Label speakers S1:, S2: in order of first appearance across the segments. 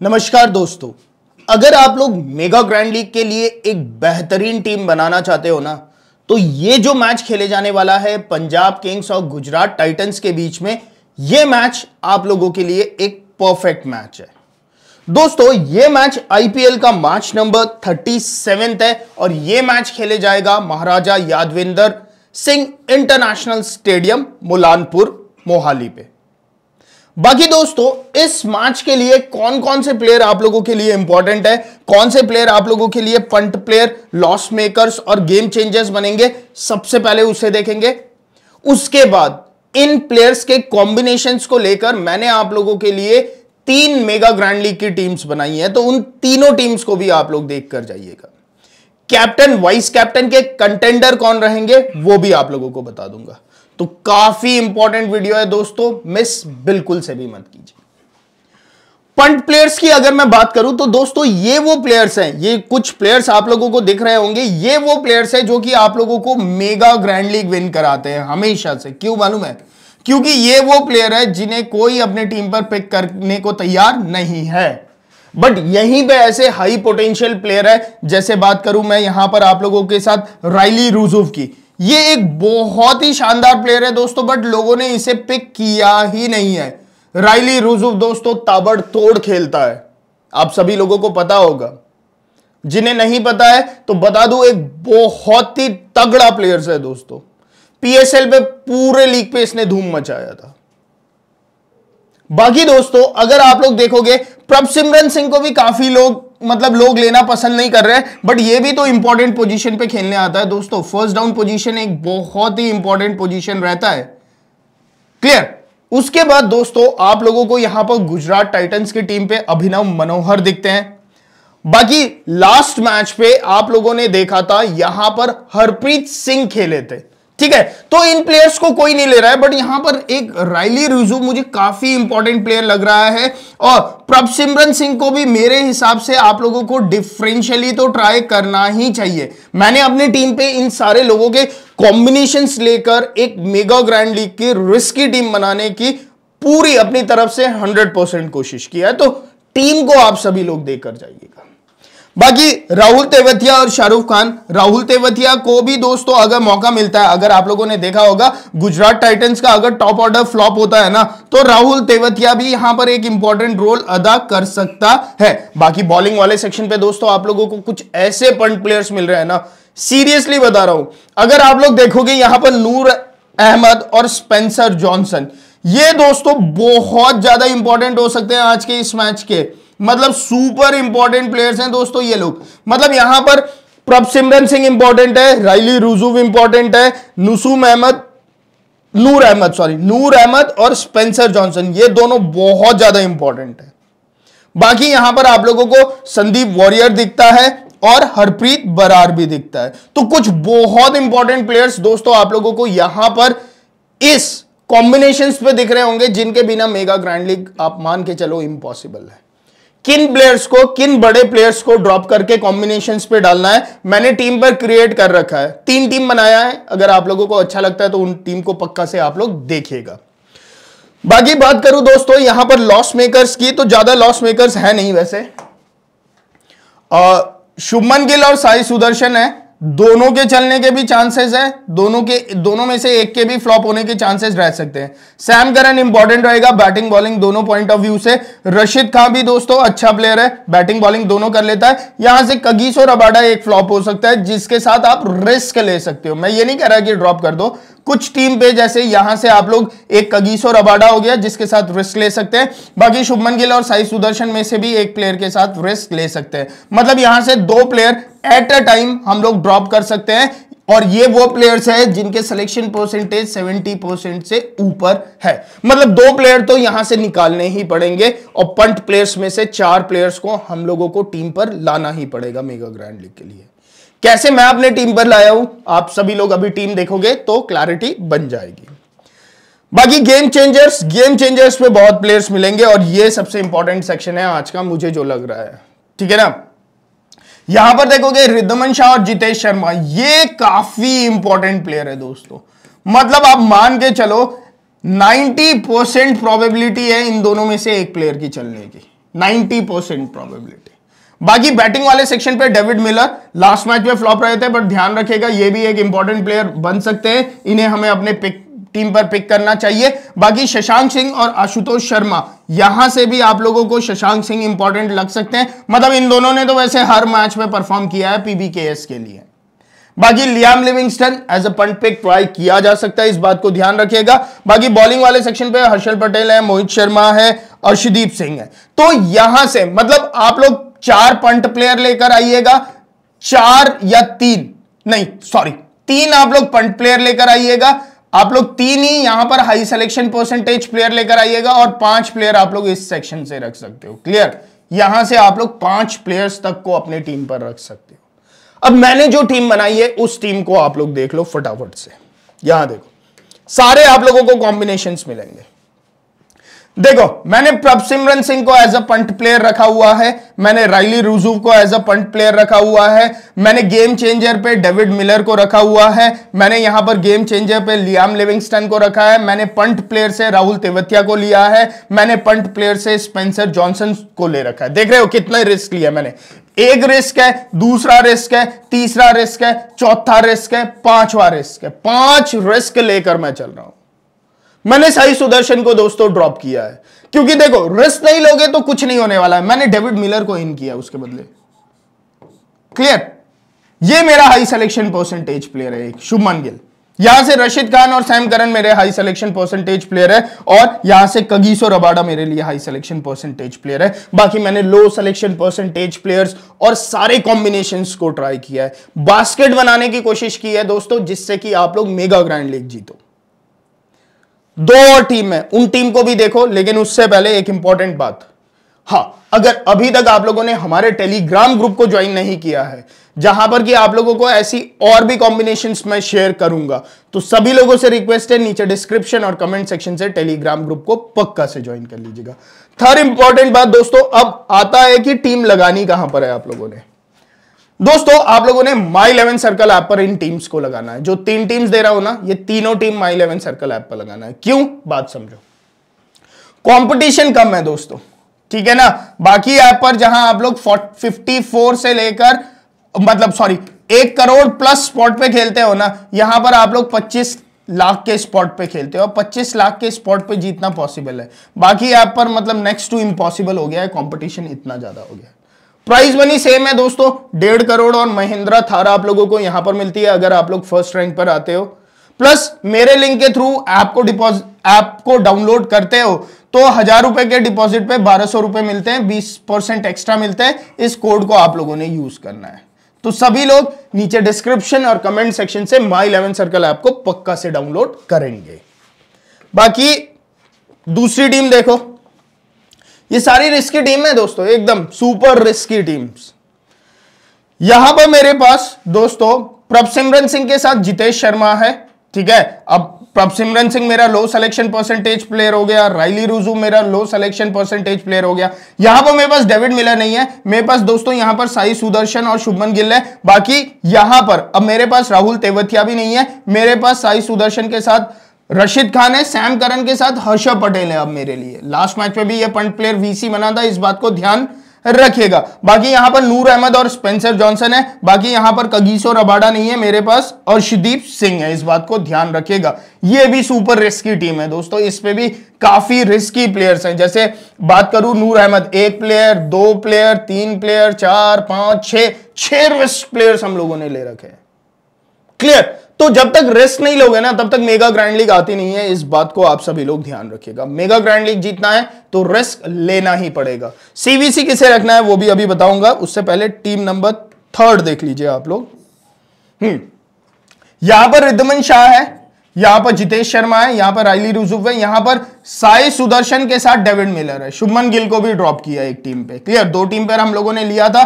S1: नमस्कार दोस्तों, अगर आप लोग मेगा ग्रैंड लीग के लिए एक बेहतरीन टीम बनाना चाहते हो ना तो ये जो मैच खेले जाने वाला है, पंजाब किंग्स और गुजरात टाइटंस के बीच में, ये मैच आप लोगों के लिए एक परफेक्ट मैच है। दोस्तों, ये मैच आईपीएल का मैच नंबर थर्टी सेवेंथ है और ये मैच खेले जाएगा महाराजा यादविंदर सिंह इंटरनेशनल स्टेडियम, मुलानपुर, मोहाली पे। बाकी दोस्तों, इस मैच के लिए कौन कौन से प्लेयर आप लोगों के लिए इंपॉर्टेंट है? कौन से प्लेयर आप लोगों के लिए पंट प्लेयर लॉस मेकर्स और गेम चेंजर्स बनेंगे? सबसे पहले उसे देखेंगे। उसके बाद, इन प्लेयर्स के कॉम्बिनेशंस को लेकर मैंने आप लोगों के लिए तीन मेगा ग्रैंड लीग की टीम्स बनाई है। तो उन तीनों टीम्स को भी आप लोग देख कर जाइएगा। कैप्टन वाइस कैप्टन के कंटेंडर कौन रहेंगे, वो भी आप लोगों को बता दूँगा। तो काफ़ी इंपॉर्टेंट वीडियो है दोस्तों। मिस बिल्कुल से भी मत कीजिए। पंट प्लेयर्स की अगर मैं बात करूँ तो दोस्तों, ये वो प्लेयर्स हैं। ये कुछ प्लेयर्स आप लोगों को दिख रहे होंगे। ये वो प्लेयर्स हैं जो कि आप लोगों को मेगा ग्रैंड लीग विन कराते हैं, हमेशा से। क्यों मालूम है? क्योंकि ये वो प्लेयर है जिन्हें कोई अपने टीम पर पिक करने को तैयार नहीं है। बट यहीं पे ऐसे हाई पोटेंशियल प्लेयर है, जैसे बात करूँ मैं यहाँ पर आप लोगों के साथ राइली रूजूफ की। ये एक बहुत ही शानदार प्लेयर है दोस्तों बट लोगों ने इसे पिक किया ही नहीं है। राइली रुजुफ दोस्तों ताबड़ तोड़ खेलता है। आप सभी लोगों को पता होगा। जिन्हें नहीं पता है तो बता दू, एक बहुत ही तगड़ा प्लेयर है दोस्तों। पीएसएल पे पूरे लीग पे इसने धूम मचाया था। बाकी दोस्तों, अगर आप लोग देखोगे प्रभ सिमरन सिंह को भी काफ़ी लोग मतलब लोग लेना पसंद नहीं कर रहे बट ये भी तो इंपॉर्टेंट पोजीशन पे खेलने आता है दोस्तों। फ़र्स्ट डाउन पोजीशन एक बहुत ही इंपॉर्टेंट पोजीशन रहता है। क्लियर उसके बाद दोस्तों, आप लोगों को यहाँ पर गुजरात टाइटंस की टीम पे अभिनव मनोहर दिखते हैं। बाकी लास्ट मैच पे आप लोगों ने देखा था, यहाँ पर हरप्रीत सिंह खेले थे। ठीक है? तो इन प्लेयर्स को कोई नहीं ले रहा है बट यहाँ पर एक राइली रिजू मुझे काफ़ी इंपॉर्टेंट प्लेयर लग रहा है और प्रभसिमरन सिंह को भी मेरे हिसाब से आप लोगों को डिफरेंशियली तो ट्राई करना ही चाहिए। मैंने अपनी टीम पे इन सारे लोगों के कॉम्बिनेशन लेकर एक मेगा ग्रैंड लीग की रिस्की टीम बनाने की पूरी अपनी तरफ़ से हंड्रेड कोशिश किया है। तो टीम को आप सभी लोग देकर जाइएगा। बाकी राहुल तेवतिया और शाहरुख खान, राहुल तेवतिया को भी दोस्तों अगर मौका मिलता है, अगर आप लोगों ने देखा होगा, गुजरात टाइटंस का अगर टॉप ऑर्डर फ्लॉप होता है ना तो राहुल तेवतिया भी यहाँ पर एक इंपॉर्टेंट रोल अदा कर सकता है। बाकी बॉलिंग वाले सेक्शन पे दोस्तों आप लोगों को कुछ ऐसे पंट प्लेयर्स मिल रहे हैं ना सीरियसली बता रहा हूँ, अगर आप लोग देखोगे यहाँ पर नूर अहमद और स्पेंसर जॉनसन, ये दोस्तों बहुत ज़्यादा इंपॉर्टेंट हो सकते हैं आज के इस मैच के। मतलब सुपर इंपॉर्टेंट प्लेयर्स हैं दोस्तों ये लोग। मतलब यहाँ पर प्रभ सिमरन सिंह इंपॉर्टेंट है राइली रुजूव इंपॉर्टेंट है, नुसूम अहमद, नूर अहमद सॉरी नूर अहमद और स्पेंसर जॉनसन, ये दोनों बहुत ज़्यादा इंपॉर्टेंट है। बाकी यहाँ पर आप लोगों को संदीप वॉरियर दिखता है और हरप्रीत बरार भी दिखता है। तो कुछ बहुत इंपॉर्टेंट प्लेयर्स दोस्तों आप लोगों को यहाँ पर इस कॉम्बिनेशन पे दिख रहे होंगे, जिनके बिना मेगा ग्रैंड लीग आप मान के चलो इम्पॉसिबल है। किन प्लेयर्स को, किन बड़े प्लेयर्स को ड्रॉप करके कॉम्बिनेशन पे डालना है, मैंने टीम पर क्रिएट कर रखा है। तीन टीम बनाया है। अगर आप लोगों को अच्छा लगता है तो उन टीम को पक्का से आप लोग देखिएगा। बाकी बात करूँ दोस्तों, यहाँ पर लॉस मेकर्स की तो ज़्यादा लॉस मेकर्स है नहीं वैसे। शुभमन गिल और साई सुदर्शन है। दोनों के चलने के भी चांसेस है, दोनों के, दोनों में से एक के भी फ्लॉप होने के चांसेस रह सकते हैं। सैम करन इंपॉर्टेंट रहेगा बैटिंग बॉलिंग दोनों पॉइंट ऑफ़ व्यू से। रशीद खां भी दोस्तों अच्छा प्लेयर है बैटिंग बॉलिंग दोनों कर लेता है। यहाँ से कगीस और अबाडा एक फ्लॉप हो सकता है, जिसके साथ आप रिस्क ले सकते हो। मैं ये नहीं कह रहा कि ड्रॉप कर दो कुछ टीम पे जैसे यहाँ से आप लोग एक कगीस रबाडा हो गया, जिसके साथ रिस्क ले सकते हैं। बाकी शुभमन गिल और साई सुदर्शन में से भी एक प्लेयर के साथ रिस्क ले सकते हैं। मतलब यहाँ से दो प्लेयर एट अ टाइम हम लोग ड्रॉप कर सकते हैं। और ये वो प्लेयर्स है जिनके सिलेक्शन परसेंटेज 70 परसेंट से ऊपर है। मतलब दो प्लेयर तो यहाँ से निकालने ही पड़ेंगे और पंट प्लेयर्स में से चार प्लेयर्स को हम लोगों को टीम पर लाना ही पड़ेगा मेगा ग्रैंड लीग के लिए। कैसे मैं अपने टीम पर लाया हूँ? आप सभी लोग अभी टीम देखोगे तो क्लैरिटी बन जाएगी। बाकी गेम चेंजर्स गेम चेंजर्स में बहुत प्लेयर्स मिलेंगे और ये सबसे इंपॉर्टेंट सेक्शन है आज का, मुझे जो लग रहा है। ठीक है ना? यहाँ पर देखोगे रिद्धमन शाह और जितेश शर्मा, ये काफ़ी इंपॉर्टेंट प्लेयर है दोस्तों। मतलब आप मान के चलो 90 परसेंट प्रोबेबिलिटी है इन दोनों में से एक प्लेयर की चलने की। 90 परसेंट प्रोबेबिलिटी बाकी बैटिंग वाले सेक्शन पे डेविड मिलर लास्ट मैच में फ्लॉप रहे थे बट ध्यान रखेगा ये भी एक इंपॉर्टेंट प्लेयर बन सकते हैं। इन्हें हमें अपने पिक टीम पर पिक करना चाहिए। बाकी शशांक सिंह और आशुतोष शर्मा, यहाँ से भी आप लोगों को शशांक सिंह इंपॉर्टेंट लग सकते हैं। मतलब इन दोनों ने तो वैसे हर मैच में परफॉर्म किया है पीबीकेएस के लिए। बाकी Liam Livingstone as a punt pick try किया जा सकता है, इस बात को ध्यान रखिएगा। बाकी बॉलिंग वाले सेक्शन पे हर्षल पटेल है, मोहित शर्मा है, अर्शदीप सिंह है। तो यहाँ से मतलब आप लोग चार पंट प्लेयर लेकर आइएगा, चार या तीन, नहीं सॉरी तीन आप लोग पंट प्लेयर लेकर आइएगा आप लोग तीन ही यहाँ पर हाई सिलेक्शन परसेंटेज प्लेयर लेकर आइएगा और पाँच प्लेयर आप लोग इस सेक्शन से रख सकते हो। क्लियर यहाँ से आप लोग पाँच प्लेयर्स तक को अपने टीम पर रख सकते हो। अब मैंने जो टीम बनाई है, उस टीम को आप लोग देख लो फटाफट से। यहाँ देखो, सारे आप लोगों को कॉम्बिनेशन मिलेंगे। देखो, मैंने प्रभसिमरन सिंह को एज अ पंट प्लेयर रखा हुआ है, मैंने राइली रूजू को एज अ पंट प्लेयर रखा हुआ है, मैंने गेम चेंजर पे डेविड मिलर को रखा हुआ है, मैंने यहाँ पर गेम चेंजर पे लियाम लिविंगस्टन को रखा है, मैंने पंट प्लेयर से राहुल तेवतिया को लिया है, मैंने पंट प्लेयर से स्पेंसर जॉनसन को ले रखा है। देख रहे हो कितना रिस्क लिया मैंने। एक रिस्क है, दूसरा रिस्क है, तीसरा रिस्क है, चौथा रिस्क है, पांचवा रिस्क है। पाँच रिस्क लेकर मैं चल रहा हूँ। मैंने साई सुदर्शन को दोस्तों ड्रॉप किया है। क्योंकि देखो रिस्क नहीं लोगे तो कुछ नहीं होने वाला है। मैंने डेविड मिलर को इन किया उसके बदले। क्लियर ये मेरा हाई सिलेक्शन परसेंटेज प्लेयर है एक, शुभमन गिल। यहाँ से रशीद खान और सैम करन मेरे हाई सिलेक्शन परसेंटेज प्लेयर है और यहाँ से कगीसो रबाडा मेरे लिए हाई सिलेक्शन परसेंटेज प्लेयर है। बाकी मैंने लो सिलेक्शन परसेंटेज प्लेयर्स और सारे कॉम्बिनेशन को ट्राई किया है। बास्केट बनाने की कोशिश की है दोस्तों, जिससे कि आप लोग मेगा ग्रैंड लीग जीतो। दो और टीम है। उन टीम को भी देखो, लेकिन उससे पहले एक इंपॉर्टेंट बात। हाँ अगर अभी तक आप लोगों ने हमारे टेलीग्राम ग्रुप को ज्वाइन नहीं किया है, जहाँ पर कि आप लोगों को ऐसी और भी कॉम्बिनेशन मैं शेयर करूँगा तो सभी लोगों से रिक्वेस्ट है, नीचे डिस्क्रिप्शन और कमेंट सेक्शन से टेलीग्राम ग्रुप को पक्का से ज्वाइन कर लीजिएगा। थर्ड इंपॉर्टेंट बात दोस्तों, अब आता है कि टीम लगानी कहाँ पर है आप लोगों ने। दोस्तों, आप लोगों ने माई इलेवन सर्कल ऐप पर इन टीम्स को लगाना है। जो तीन टीम्स दे रहा हूँ ना, ये तीनों team My Eleven Circle app पर लगाना है। क्यों? बात समझो। कंपटीशन कम है दोस्तों। ठीक है ना? बाकी ऐप पर जहाँ आप लोग 54 से लेकर मतलब सॉरी एक करोड़ प्लस स्पॉट पे खेलते हो ना, यहाँ पर आप लोग 25 लाख के स्पॉट पे खेलते हो। 25 लाख के स्पॉट पे जीतना पॉसिबल है। बाकी ऐप पर मतलब नेक्स्ट टू इम्पॉसिबल हो गया है कंपटीशन इतना ज़्यादा हो गया है। प्राइस मनी सेम है दोस्तों, डेढ़ करोड़ और महिंद्रा थारा आप लोगों को यहाँ पर मिलती है अगर आप लोग फ़र्स्ट रैंक पर आते हो। प्लस मेरे लिंक के थ्रू ऐप को डिपॉजिट ऐप को डाउनलोड करते हो तो हज़ार रुपए के डिपॉजिट पे बारह सौ रुपए मिलते हैं, बीस परसेंट एक्स्ट्रा मिलते हैं, इस कोड को आप लोगों ने यूज़ करना है। तो सभी लोग नीचे डिस्क्रिप्शन और कमेंट सेक्शन से माई इलेवन सर्कल ऐप को पक्का से डाउनलोड करेंगे। बाकी दूसरी टीम देखो ये सारी रिस्की टीम है दोस्तों, एकदम सुपर रिस्की टीम्स यहाँ पर मेरे पास दोस्तों, प्रभसिमरन सिंह के साथ जितेश शर्मा है, ठीक है? अब प्रभसिमरन सिंह मेरा लो सिलेक्शन परसेंटेज प्लेयर हो गया राइली रूजू मेरा लो सिलेक्शन परसेंटेज प्लेयर हो गया। यहाँ पर मेरे पास डेविड मिलर नहीं है, मेरे पास दोस्तों यहाँ पर साई सुदर्शन और शुभमन गिल है, बाकी यहाँ पर, अब मेरे पास राहुल तेवतिया भी नहीं है, मेरे पास साई सुदर्शन के साथ रशीद खान है, सैम करन के साथ हर्षा पटेल है अब मेरे लिए। लास्ट मैच में भी ये पंट प्लेयर वीसी बना था, इस बात को ध्यान रखिएगा। बाकी यहाँ पर नूर अहमद और स्पेंसर जॉनसन है। बाकी यहाँ पर कगीसो रबाडा नहीं है मेरे पास, और शिदीप सिंह है, इस बात को ध्यान रखिएगा। ये भी सुपर रिस्की टीम है दोस्तों, इस पे भी काफ़ी रिस्की प्लेयर्स हैं। जैसे बात करूँ नूर अहमद, एक प्लेयर दो प्लेयर तीन प्लेयर चार, पाँच, छह छह रिस्क प्लेयर्स हम लोगों ने ले रखे हैं। क्लियर तो जब तक रिस्क नहीं लोगे ना, तब तक मेगा ग्रैंड लीग आती नहीं है। इस बात को आप सभी लोग ध्यान रखिएगा। मेगा ग्रैंड लीग जीतना है तो रिस्क लेना ही पड़ेगा। सीवीसी किसे रखना है, वो भी अभी बताऊँगा। उससे पहले टीम नंबर थर्ड देख लीजिए आप लोग। हम्म। यहाँ पर रिद्धमन शाह है, यहाँ पर जितेश शर्मा है, यहाँ पर राइली रुजुफ है, यहाँ पर साई सुदर्शन के साथ डेविड मिलर है। शुभमन गिल को भी ड्रॉप किया एक टीम पे। क्लियर दो टीम पर हम लोगों ने लिया था।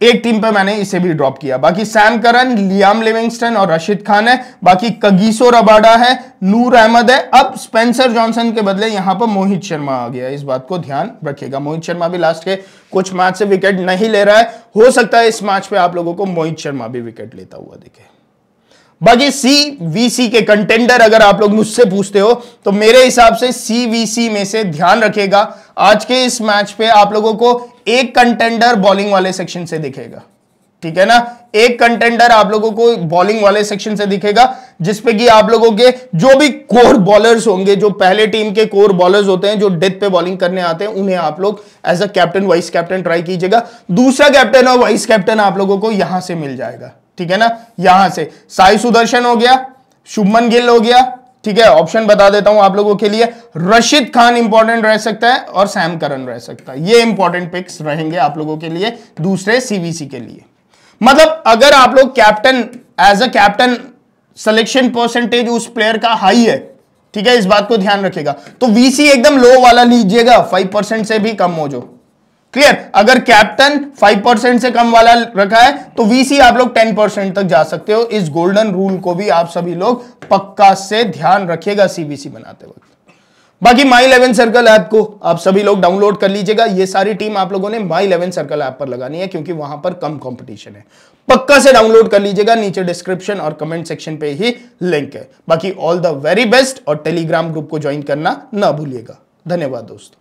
S1: एक टीम पे मैंने इसे भी ड्रॉप किया। बाकी सैम करन लियाम लिविंगस्टन और रशीद खान है। बाकी कगीसो रबाडा है नूर अहमद है। अब स्पेंसर जॉनसन के बदले यहाँ पर मोहित शर्मा आ गया इस बात को ध्यान रखिएगा। मोहित शर्मा भी लास्ट के कुछ मैच से विकेट नहीं ले रहा है। हो सकता है इस मैच पे आप लोगों को मोहित शर्मा भी विकेट लेता हुआ दिखे। बाकी सी वीसी के कंटेंडर अगर आप लोग मुझसे पूछते हो तो मेरे हिसाब से सी वीसी में से ध्यान रखेगा आज के इस मैच पे आप लोगों को एक कंटेंडर बॉलिंग वाले सेक्शन से दिखेगा। ठीक है ना? एक कंटेंडर आप लोगों को बॉलिंग वाले सेक्शन से दिखेगा, जिसपे कि आप लोगों के जो भी कोर बॉलर्स होंगे, जो पहले टीम के कोर बॉलर्स होते हैं, जो डेथ पे बॉलिंग करने आते हैं, उन्हें आप लोग as a captain vice captain try कीजिएगा। दूसरा कैप्टन और वाइस कैप्टन आप लोगों को यहाँ से मिल जाएगा। ठीक है ना? यहाँ से। साई सुदर्शन हो गया, शुभमन गिल हो गया ठीक है ऑप्शन बता देता हूँ आप लोगों के लिए। रशीद खान इंपॉर्टेंट रह सकता है और सैम करन रह सकता है। ये इंपॉर्टेंट पिक्स रहेंगे आप लोगों के लिए, दूसरे सीवीसी के लिए। मतलब अगर आप लोग captain as a captain selection percentage उस प्लेयर का हाई है, ठीक है, इस बात को ध्यान रखेगा तो वीसी एकदम लो वाला लीजिएगा फाइव परसेंट से भी कम हो जो। क्लियर अगर कैप्टन फाइव परसेंट से कम वाला रखा है तो वीसी आप लोग टेन परसेंट तक जा सकते हो। इस गोल्डन रूल को भी आप सभी लोग पक्का से ध्यान रखिएगा सीबीसी बनाते वक्त। बाकी माई इलेवन सर्कल ऐप को आप सभी लोग डाउनलोड कर लीजिएगा। ये सारी टीम आप लोगों ने माई इलेवन सर्कल ऐप पर लगानी है, क्योंकि वहाँ पर कम कंपटीशन है। पक्का से डाउनलोड कर लीजिएगा। नीचे डिस्क्रिप्शन और कमेंट सेक्शन पे ही लिंक है। बाकी ऑल द वेरी बेस्ट और टेलीग्राम ग्रुप को ज्वाइन करना ना भूलिएगा। धन्यवाद दोस्तों।